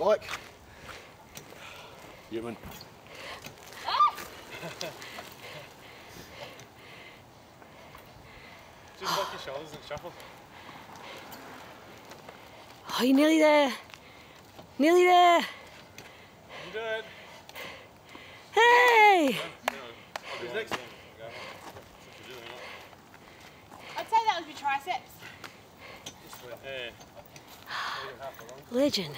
bike. Human. Just lock your shoulders and shuffle. Oh, you're nearly there. Nearly there. You do it. Hey! Who's next? I'd say that was your triceps. Legend.